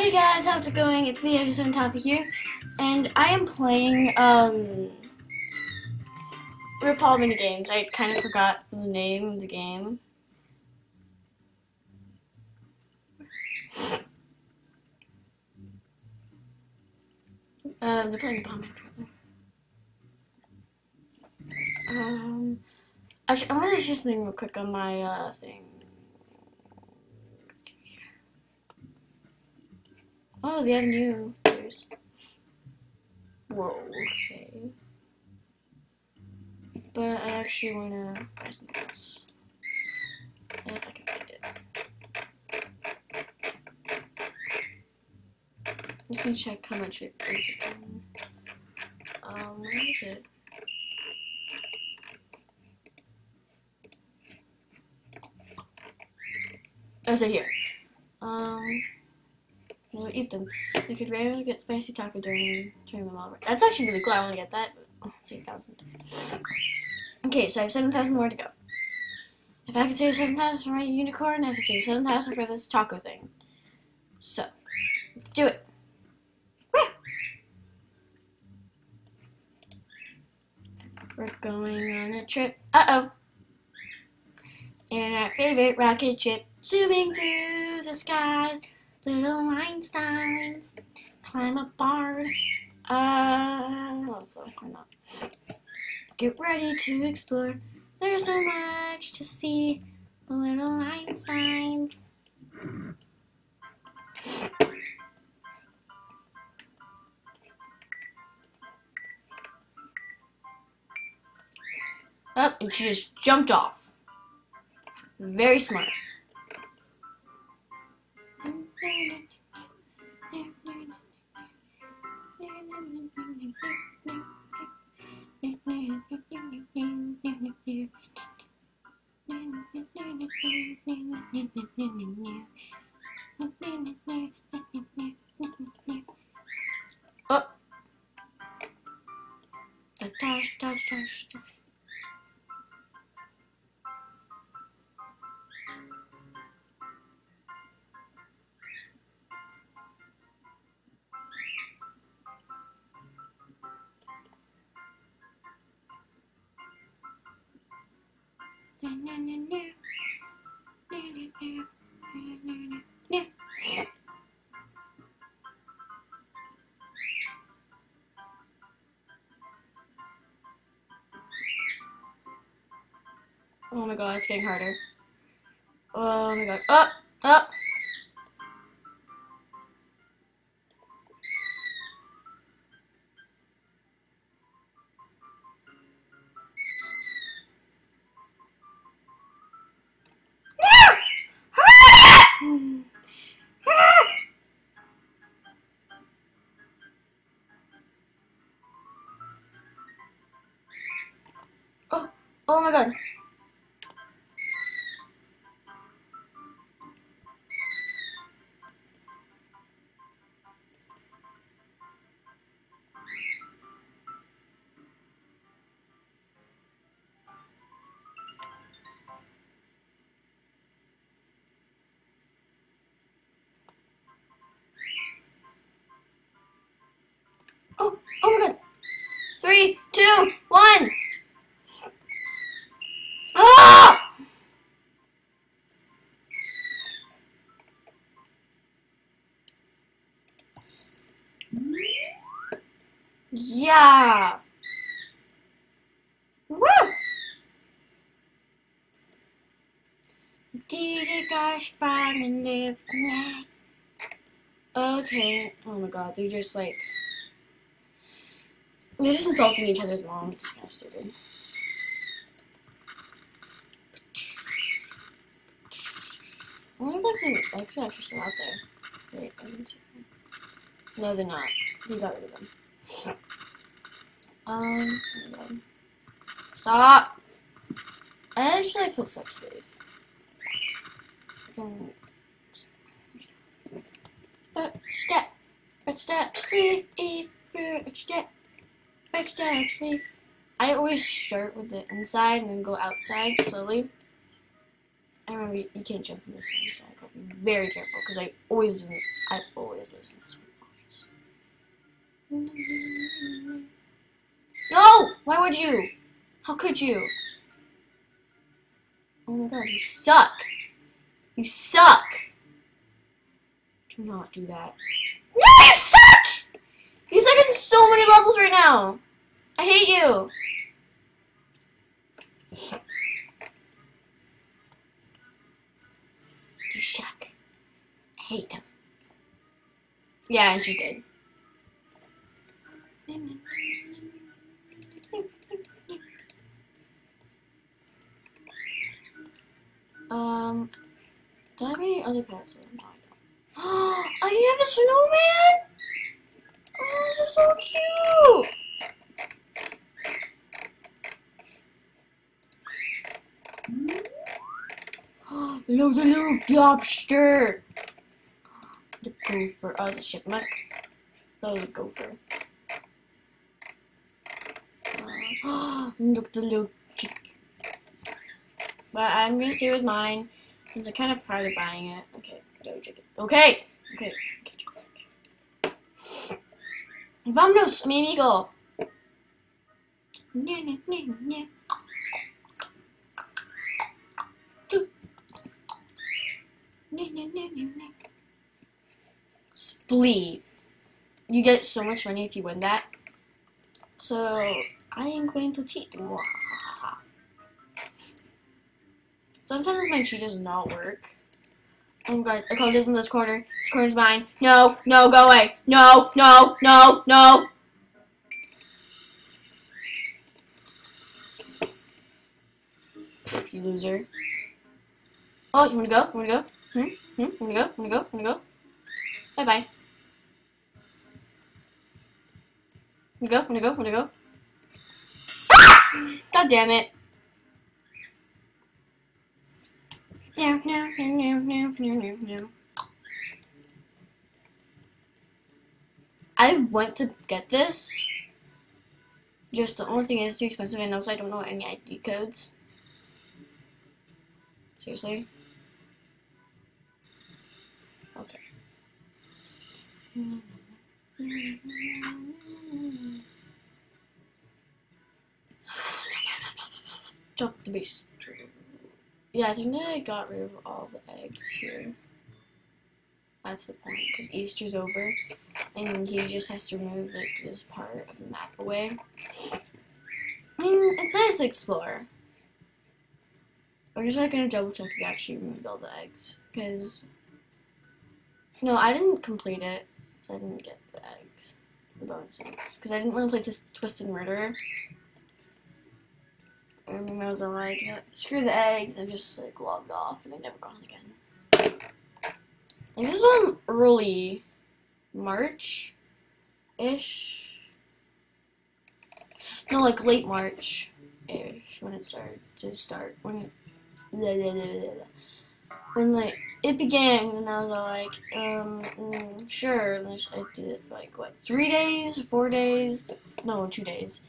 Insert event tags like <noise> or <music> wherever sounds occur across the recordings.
Hey guys, how's it going? It's me, Edison Toffee here, and I am playing um Rippull mini games. I kind of forgot the name of the game. Um, they're playing Um, actually, I'm gonna do something real quick on my uh thing. Oh, they have new. There's... Whoa, okay. But I actually want to buy something else. If I can find it. Let me check how much it is again. Um, where is it? Oh, they're here. Um. No, eat them. You could rarely get spicy taco during during them all. That's actually really cool. I want to get that. Oh, it's 8,000. Okay, so I have 7,000 more to go. If I could save 7,000 for my unicorn, I could save 7,000 for this taco thing. So, do it. We're going on a trip. Uh-oh. And our favorite rocket ship zooming through the skies. Little Einsteins climb a barn. Uh, why not? Get ready to explore. There's so much to see. Little Einsteins. Oh, and she just jumped off. Very smart. Oh. Dash, dash, dash. Oh my god, it's getting harder. Oh my god. Up! Oh! Oh. Oh my god. Yeah. Woo! Did it gosh find and live Okay. Oh my god, they're just like they're just insulting each other's moms. It's kind of stupid. I wonder if they like they're actually still out there. Wait, No, they're not. He got rid of them. Um, stop! I actually like footsteps, please. Footstep, footsteps, footstep. That, please. I always start with the inside and then go outside slowly. I remember you, you can't jump in this one, so I gotta be very careful because I always, I always lose this one. No! Why would you? How could you? Oh my god, you suck. You suck. Do not do that. No, you suck! You suck in so many levels right now. I hate you. You suck. I hate them. Yeah, and she did. Um, do I have any other pets? No, <gasps> I have a snowman! Oh, is so cute! <gasps> Look, the little lobster! The gopher, oh, the chipmunk. That was a gopher. Uh, <gasps> look, the little. But I'm gonna stay with mine, because I'm kind of proud of buying it. Okay. Okay! Okay. Vámonos, mi amigo! Nya, nya, nya, nya. Spleef. You get so much money if you win that. So I am going to cheat. Sometimes my cheat does not work. Oh my god, I can't live in this corner. This corner's mine. No, no, go away. No, no, no, no. You loser. Oh, you wanna go? You wanna go? Hmm? Hmm? You wanna go? You wanna go? You wanna go? Bye bye. You go? Wanna go? Wanna go? Ah! God damn it. No, no, no, no, no, no, no. I want to get this. Just the only thing is too expensive and also I don't know any ID codes. Seriously? Okay. <sighs> Drop the beast. Yeah, I think that I got rid of all the eggs here. That's the point, because Easter's over, and he just has to remove like this part of the map away. I mean, nice to explore. I'm just like gonna double check if you actually removed all the eggs, because no, I didn't complete it, so I didn't get the eggs, the bonus eggs, because I didn't want to play Twist- Twisted Murder. And then I was like, screw the eggs, and just like logged off, and they never gone again. And this was early March ish. No, like late March ish when it started to start. When it, blah, blah, blah. when like it began, and I was like, um, mm, sure. And I did it for like what three days, four days, no, two days.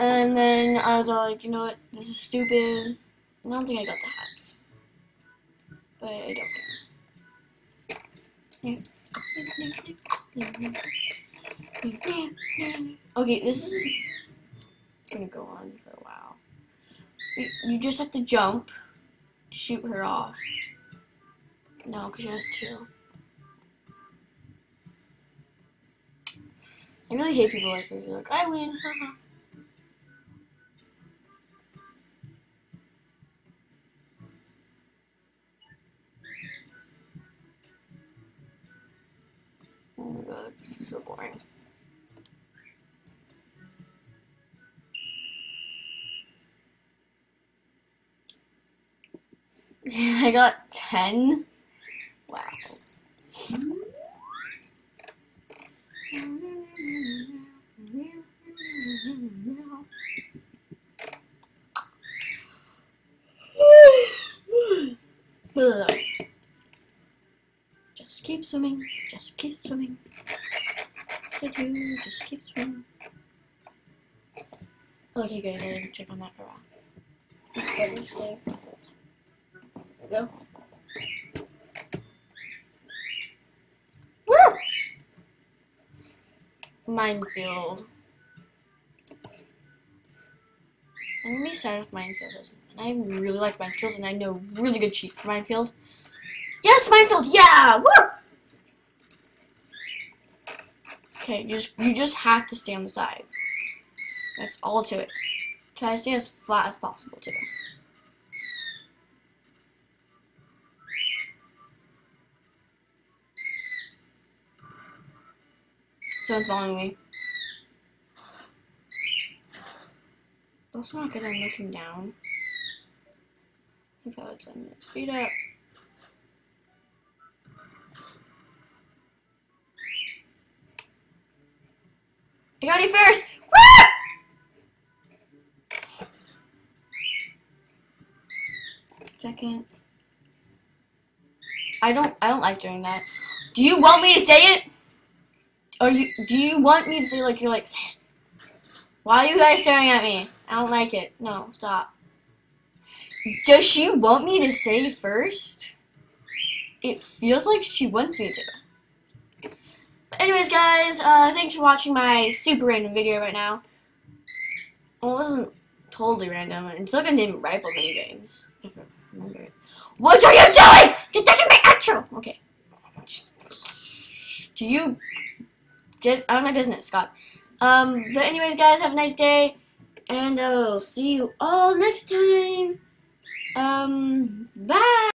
And then I was all like, you know what, this is stupid. I don't think I got the hats. But I don't care. Okay, this is gonna go on for a while. You, just have to jump, shoot her off. No, because she has two. I really hate people like her. You're like, I win. <laughs> I got 10. Wow. <sighs> <sighs> Just keep swimming. Just keep swimming you just keep swimming. Okay, guys, I didn't check on that for a while. Okay, this. Go. Woo! Minefield. Let me gonna Minefield I really like Minefield, and I know really good cheats for Minefield. Yes, Minefield! Yeah! Woo! Okay, you just you just have to stay on the side. That's all to it. Try to stay as flat as possible too. Someone's following me. That's not good. I'm looking down. If I would send it. Speed up. I got you first! Second. I don't I don't like doing that. Do you want me to say it? Or you do you want me to say like you're like Why are you guys staring at me? I don't like it. No, stop. Does she want me to say first? It feels like she wants me to. Anyways, guys, uh, thanks for watching my super random video right now. Well, it wasn't totally random. I'm still gonna name it Rifle Mini Games. What are you doing? Get that my outro! Okay. Do you get out of my business, Scott? Um, but anyways, guys, have a nice day. And I'll see you all next time. Um, bye.